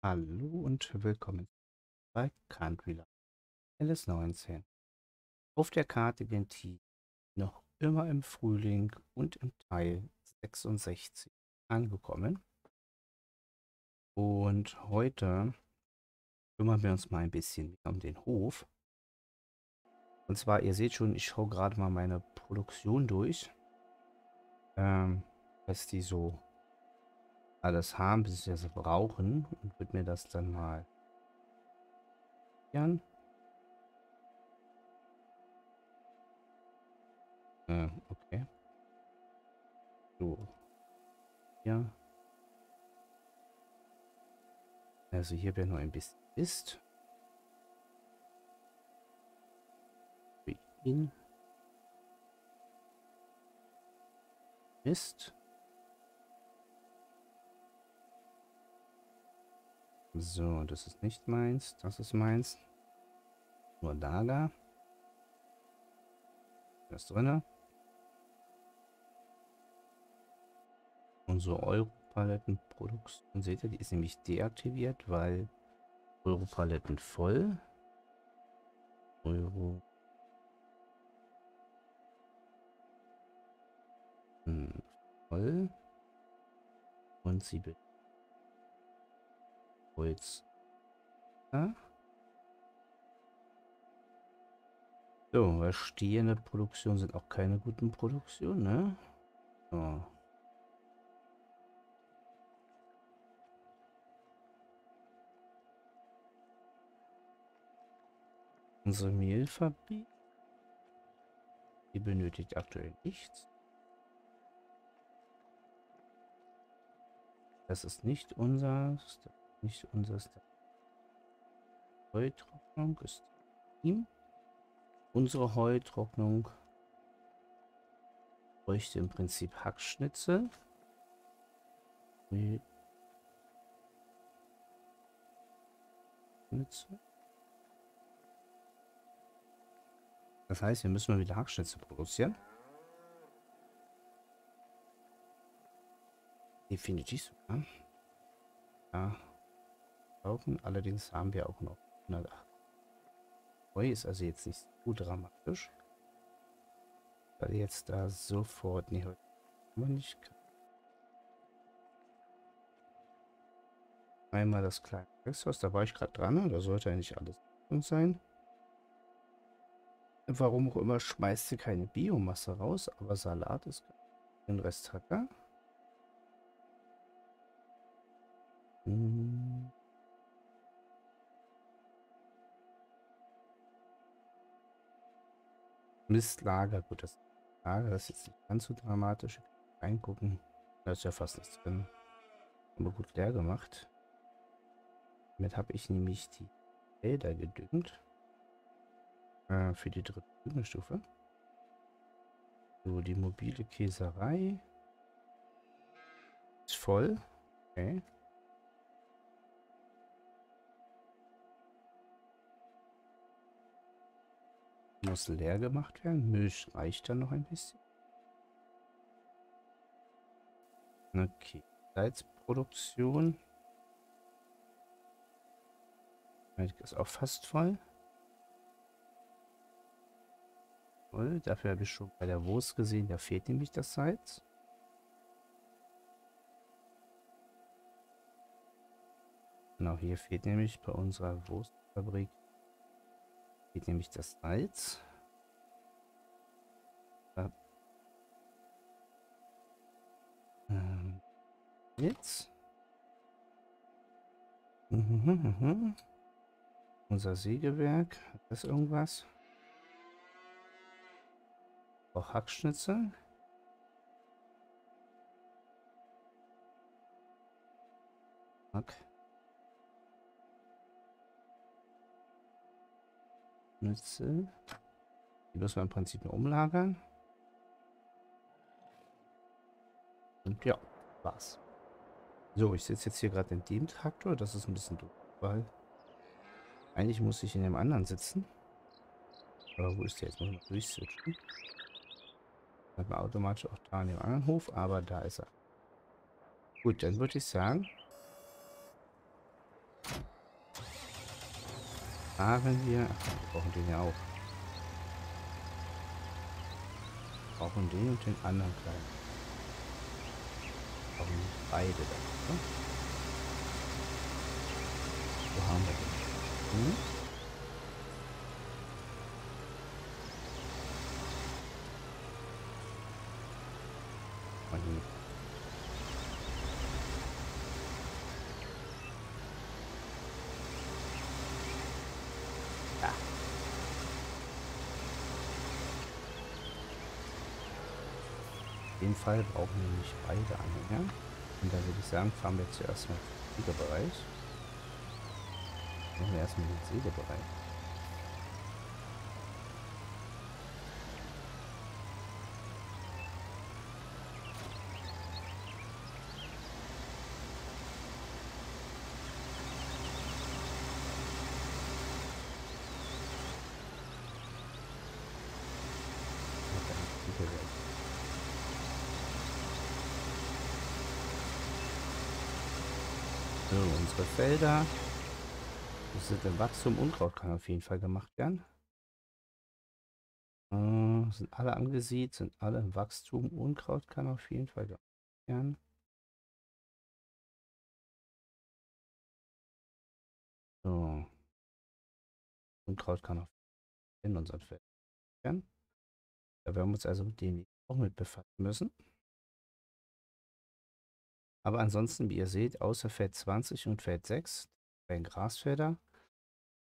Hallo und willkommen bei Country Life LS19. Auf der Karte Gentil noch immer im Frühling und im Teil 66 angekommen. Und heute kümmern wir uns mal ein bisschen um den Hof. Und zwar, ihr seht schon, ich schaue gerade mal meine Produktion durch. Ähm, was die so alles haben, beziehungsweise brauchen und würde mir das dann mal ja. Äh, okay. So. Ja. Also hier wäre nur ein bisschen ist. Für ihn. Ist. So, das ist nicht meins. Das ist meins. Nur Daga. Das drinne. Unsere Euro-Palettenproduktion, seht ihr, die ist nämlich deaktiviert, weil Euro-Paletten voll. Euro. Hm, voll. Und sie. Holz. Ja. So, stehende Produktionen sind auch keine guten Produktionen, ne? So. Unsere Mehlfabrik. Die benötigt aktuell nichts. Das ist nicht unser nicht unser Heutrocknung ist ihm. Unsere Heutrocknung bräuchte im Prinzip Hackschnitzel. Das heißt, wir müssen mal wieder Hackschnitzel produzieren. Definitiv. Ja kaufen. Allerdings haben wir auch noch 108. Heu ist also jetzt nicht so dramatisch. Weil jetzt da sofort... Nee, heute nicht... Einmal das kleine Resthaus, da war ich gerade dran. Da sollte eigentlich alles sein. Warum auch immer schmeißt sie keine Biomasse raus, aber Salat ist den Rest hat. Hm. Mistlager. Gut, das Lager ist jetzt nicht ganz so dramatisch. Reingucken. Da ist ja fast nichts drin. Aber gut leer gemacht. Damit habe ich nämlich die Felder gedüngt. Äh, für die dritte Düngestufe. So, die mobile Käserei. Ist voll. Okay. Muss leer gemacht werden. Milch reicht dann noch ein bisschen. Okay. Salzproduktion. Ist auch fast voll. Voll. Dafür habe ich schon bei der Wurst gesehen, da fehlt nämlich das Salz. Genau, hier fehlt nämlich bei unserer Wurstfabrik geht nämlich das Salz. Ähm, jetzt. Mhm, mhm, mhm. Unser Sägewerk. Hat das irgendwas? Auch Hackschnitzel. Okay. Nütze. Die müssen wir im Prinzip nur umlagern. Und ja, war's. So, ich sitze jetzt hier gerade in dem Traktor. Das ist ein bisschen doof, weil eigentlich muss ich in dem anderen sitzen. Aber wo ist der jetzt? Muss ich mal durchswitchen. Man automatisch auch da in dem anderen Hof, aber da ist er. Gut, dann würde ich sagen, fahren wir. Ach, wir brauchen den ja auch. Wir brauchen den und den anderen kleinen. Wir brauchen beide da. Ne? Wo haben wir den? Hm? Fall brauchen wir nämlich beide Anhänger. Und da würde ich sagen, fahren wir zuerst mal den Siegerbereich. Machen wir erstmal den Sägebereich. Und dann Siegerbereich. Unsere Felder. Das ist im Wachstum. Unkraut kann auf jeden Fall gemacht werden. Äh, sind alle angesiedelt, sind alle im Wachstum. Unkraut kann auf jeden Fall gemacht werden. So. Unkraut kann auf in unseren Feld werden. Da werden wir uns also mit dem auch mit befassen müssen. Aber ansonsten, wie ihr seht, außer Feld 20 und Feld 6, bei Grasfelder,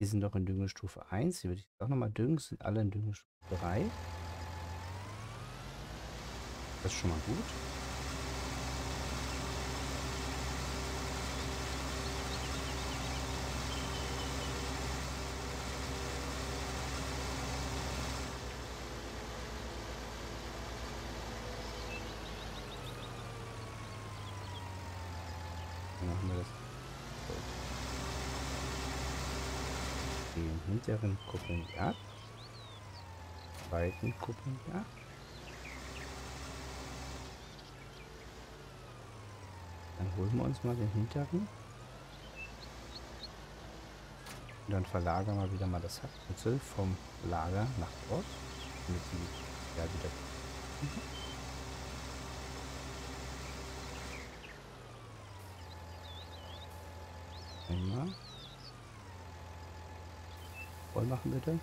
die sind noch in Düngestufe 1. Die würde ich auch nochmal düngen, sind alle in Düngestufe 3. Das ist schon mal gut. Dann machen wir das so. Den hinteren kuppeln wir ab. Zweiten kuppeln wir ab. Dann holen wir uns mal den hinteren. Und dann verlagern wir wieder mal das Hackputzel vom Lager nach dort. Damit sie ja wieder Einmal. Voll machen bitte.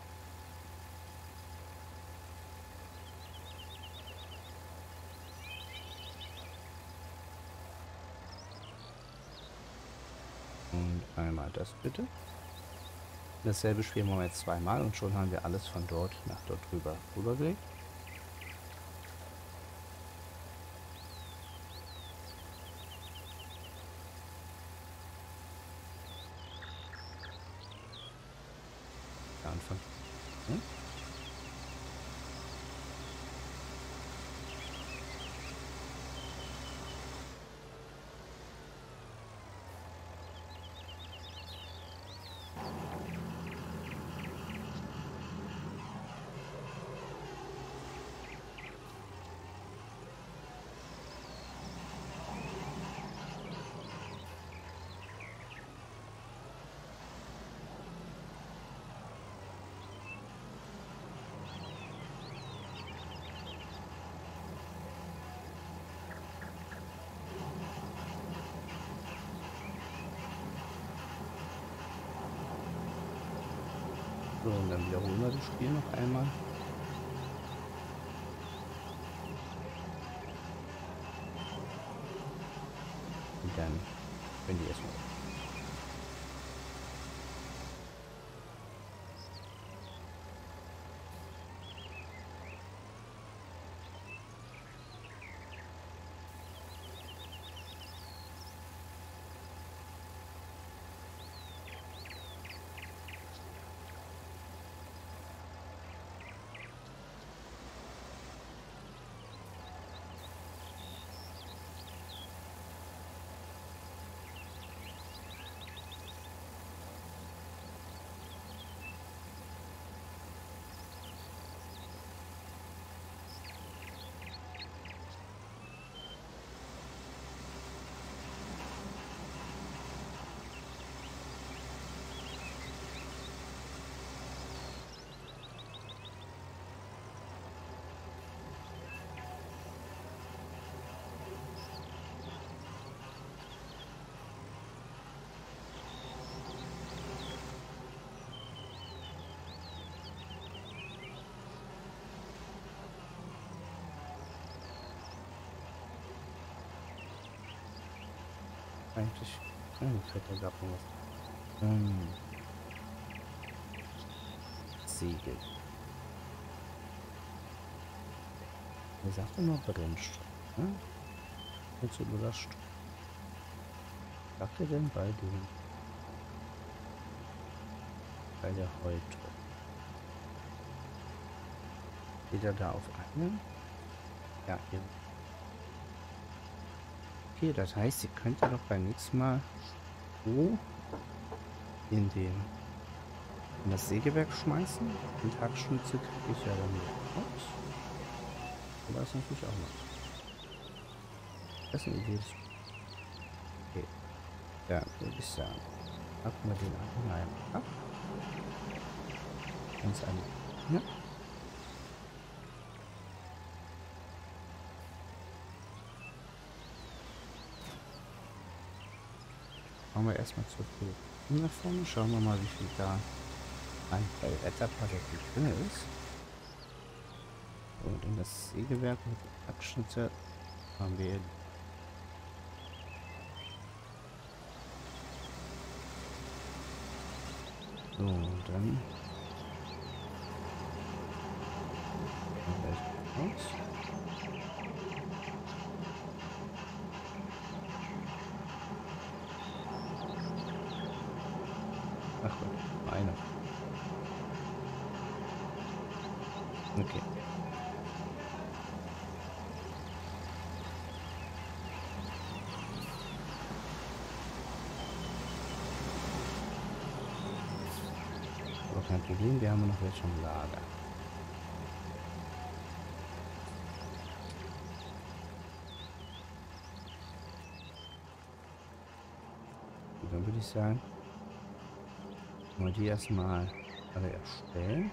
Und einmal das bitte. Dasselbe spielen wir jetzt zweimal und schon haben wir alles von dort nach dort rüber rübergelegt. Anfang. Hm? So, und dann wiederholen wir das Spiel noch einmal. Und dann können die erstmal. Eigentlich? Da gerade noch was. Hm. Segel. Wer sagt immer Brennstoff? Ne? Jetzt überrascht. Was sagt er denn bei dem? Bei der Häute. Steht er da auf einem? Ja, hier. Okay, das heißt, ihr könnt ja doch beim nächsten Mal so in den in das Sägewerk schmeißen. Und Hackschnitze kriege ich ja dann raus. Aber das natürlich auch noch. Das ist eine Idee. Okay. Ja, würde ich sagen. Packen wir den anderen ab. Ganz einfach. Ja. Schauen wir erstmal zur Produktion nach vorne. Schauen wir mal, wie viel da ein Retterpaket drin ist. Und in das Sägewerk mit Abschnitte haben wir So, dann gleich aus. Okay. Aber kein Problem, wir haben noch jetzt schon Lager. dann würde ich sagen, mal die erstmal alle erstellen.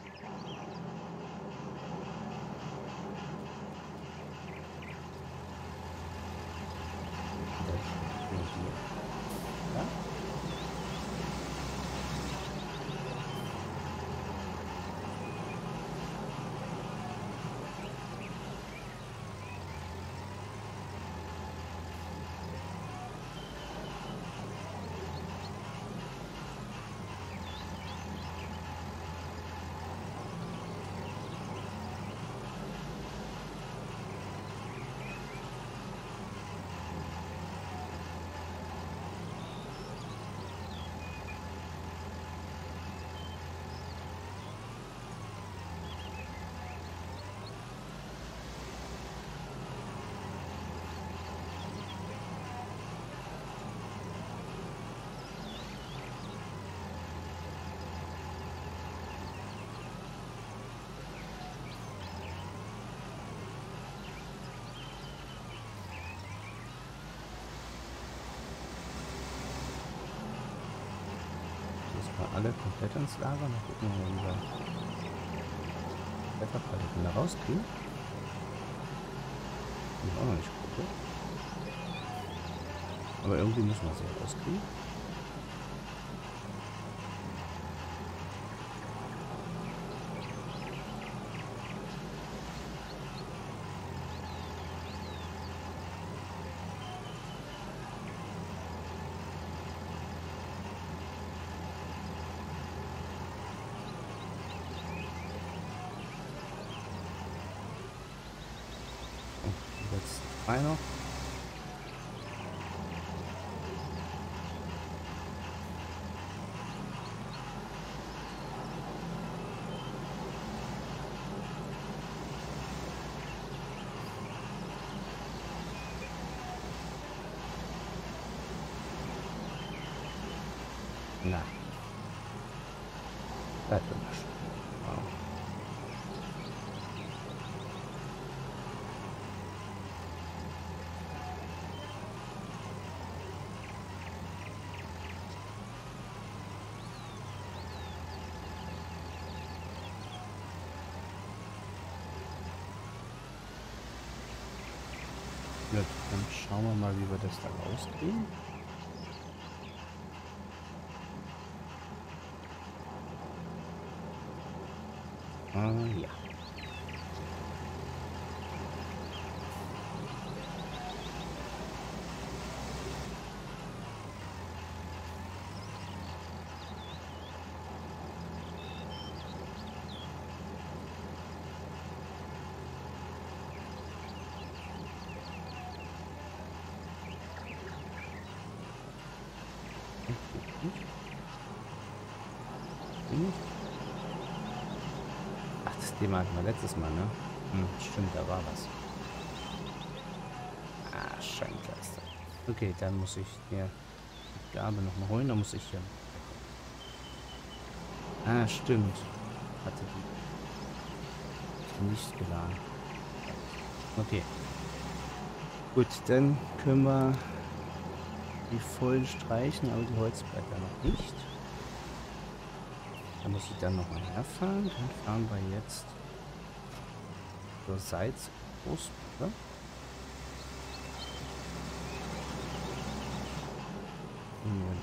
Alle komplett ins Lager. Mal gucken, ob wir wieder Wetterpaletten da rauskriegen. Ich auch noch nicht gucke. Aber irgendwie müssen wir sie rauskriegen. final? Dann schauen wir mal, wie wir das da rauskriegen. Ah, ja. Hm? Ach, das Thema hatten wir letztes Mal, ne? Hm, stimmt, da war was. Ah, Scheinkleister. Okay, dann muss ich mir die Gabe nochmal holen. Dann muss ich hier... Ah, stimmt. Hatte die nicht geladen. Okay. Gut, dann können wir die vollen streichen, aber die Holzbretter noch nicht. Da muss ich dann nochmal herfahren. Dann fahren wir jetzt zur Salzbrust. Oder?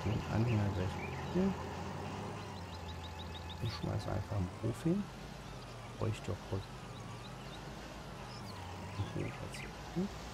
den Anhänger gleich hier. Ich schmeiße einfach einen Hof hin. Bräuchte doch Holz. Hm? Gucken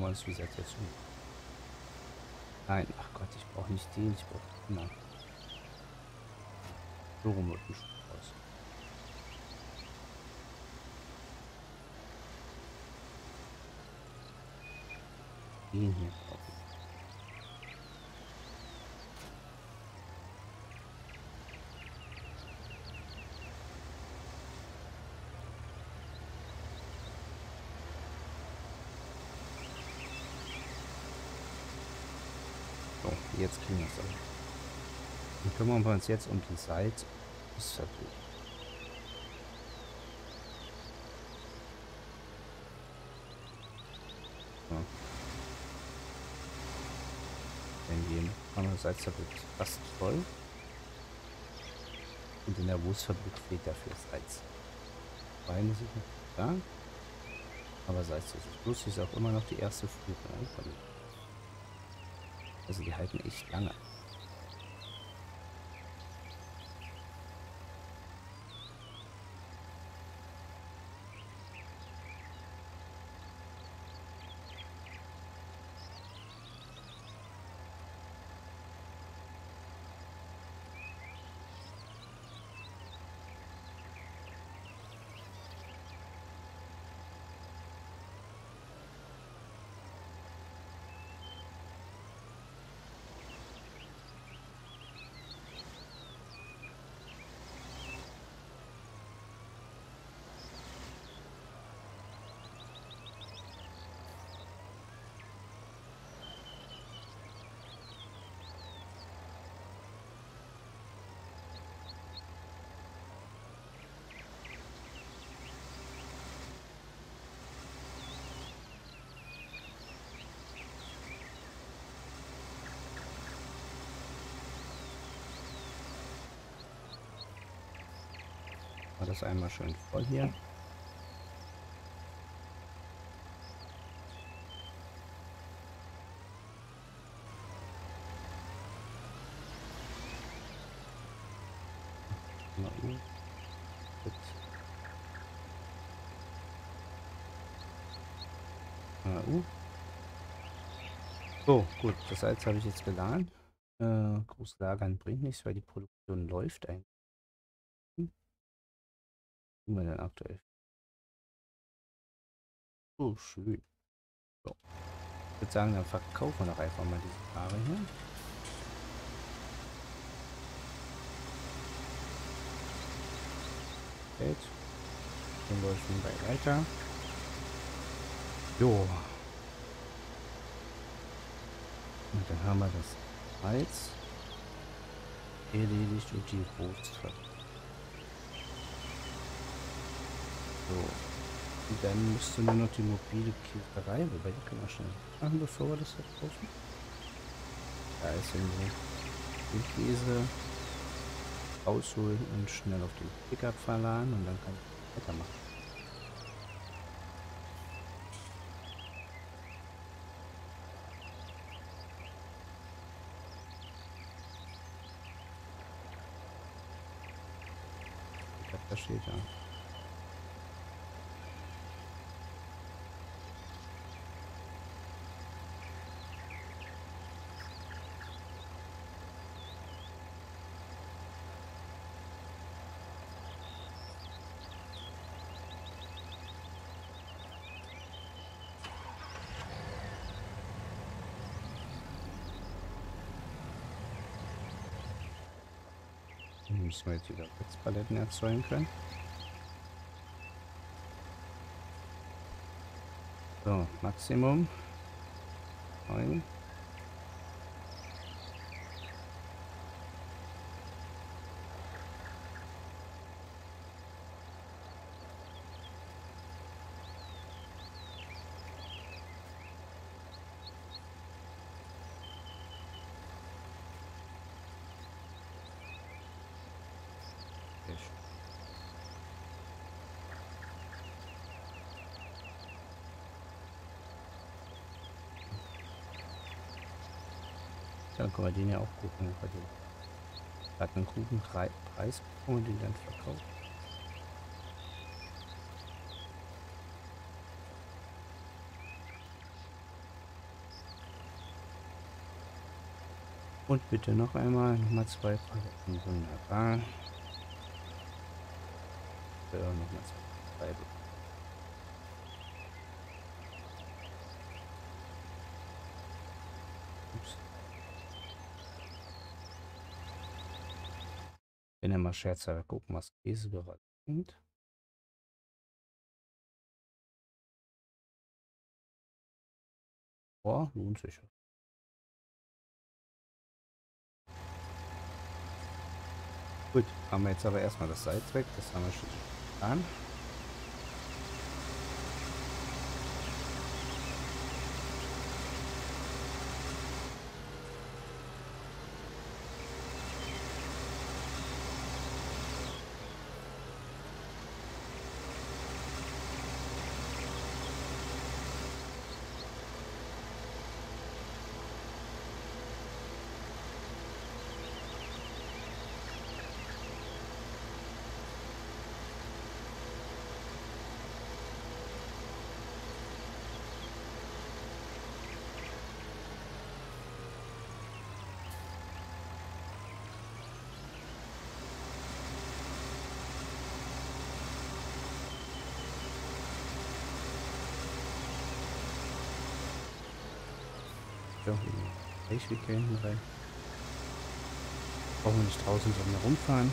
wir uns wie gesagt jetzt um. Nein, ach Gott, ich brauche nicht den, ich brauche Nein. So rum wird ein Schuh aus. Den hier brauche jetzt wir es aber. Dann kümmern wir uns jetzt um die Salz. Das Fabrik. Ja. Andere Salzfabrik ist fast voll. Und in der Wurstfabrik fehlt dafür Salz. Beine sind noch da. Aber Salz ist es. Plus ist auch immer noch die erste Flüge. Also die halten echt lange. Wir das einmal schön voll hier. So, gut, das Salz habe ich jetzt geladen. Äh, groß bringt nichts, weil die Produktion läuft eigentlich tun wir denn aktuell? Oh, schön. So. Ich würde sagen, dann verkaufen wir doch einfach mal diese Ware hier. Geld. Dann läuft bei weiter. Jo. Und dann haben wir das Heiz erledigt und die Großstadt. So. Und dann müsste nur noch die mobile Käserei, wobei die können wir schnell machen, bevor wir das verkaufen. Da ist den Käse rausholen und schnell auf den Pickup verladen und dann kann ich weitermachen. Da steht ja. Dann müssen wir jetzt wieder Holzpaletten erzeugen können. So, Maximum. Dann können wir den ja auch gucken, ob den hat einen guten Pre- Preis bekommen den dann verkaufen. Und bitte noch einmal, nochmal zwei Paletten. Wunderbar. Ja, nochmal zwei. Drei. Wenn er mal scherzhaft gucken, was Käsebereich bringt. Boah, lohnt sich. Gut, haben wir jetzt aber erstmal das Salz weg. Das haben wir schon getan. Ich wie hinten rein. Brauchen wir nicht draußen drum herumfahren.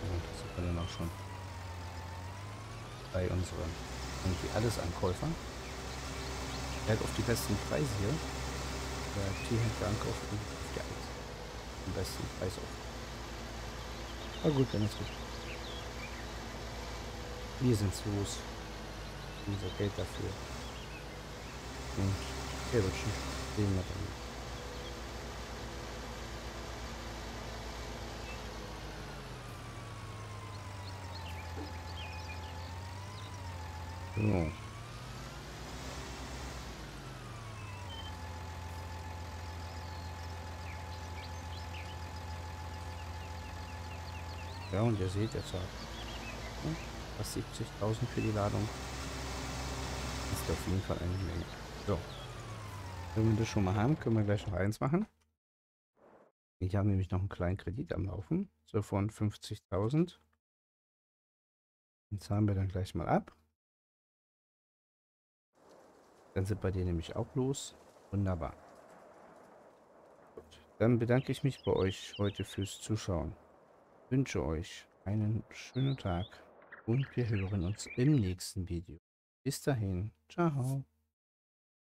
Und das sind wir dann auch schon bei unseren irgendwie alles Ankäufern. Halt auf die besten Preise hier. Der Tierhändler ankauft und die alles. Den besten Preis auf. Aber gut, dann ist gut. Wir sind's los. Unser Geld dafür. Und der schon sehen wir. So. Ja, und ihr seht jetzt hm, fast 70.000 für die Ladung. Ist auf jeden Fall eine Menge. So. Wenn wir das schon mal haben, können wir gleich noch eins machen. Ich habe nämlich noch einen kleinen Kredit am Laufen. So von 50.000. Den zahlen wir dann gleich mal ab. Dann sind bei dir nämlich auch los. Wunderbar. Gut. Dann bedanke ich mich bei euch heute fürs Zuschauen. wünsche euch einen schönen Tag und wir hören uns im nächsten Video. Bis dahin. Ciao.